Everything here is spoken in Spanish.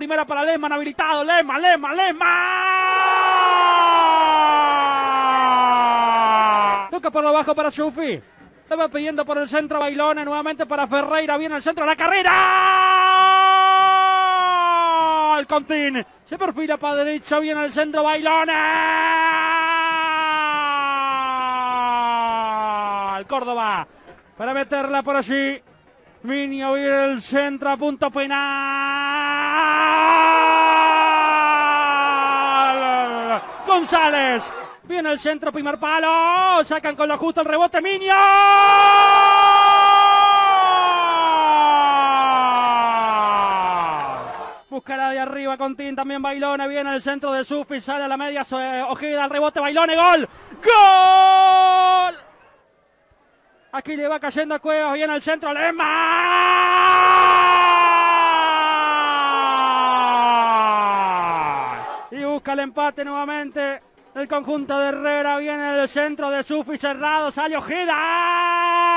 primera para Lehmann, habilitado. Lehmann, Lehmann, Lehmann. Toca por lo bajo para Sufi. Le va pidiendo por el centro Bailone nuevamente para Ferreira. Viene el centro la carrera. El Contín se perfila para derecha. Viene el centro Bailone. El Córdoba para meterla por allí. Minio viene el centro a punto penal. González. Viene el centro, primer palo. Sacan con lo justo el rebote. Minio. Buscará de arriba con Tin, también Bailone, viene el centro de Sufi, sale a la media, Ojeda, el rebote, Bailone, gol, gol. Aquí le va cayendo a Cuevas, viene el centro, Lema. Y busca el empate nuevamente. El conjunto de Herrera viene del centro de Sufi cerrado, sale Ojeda.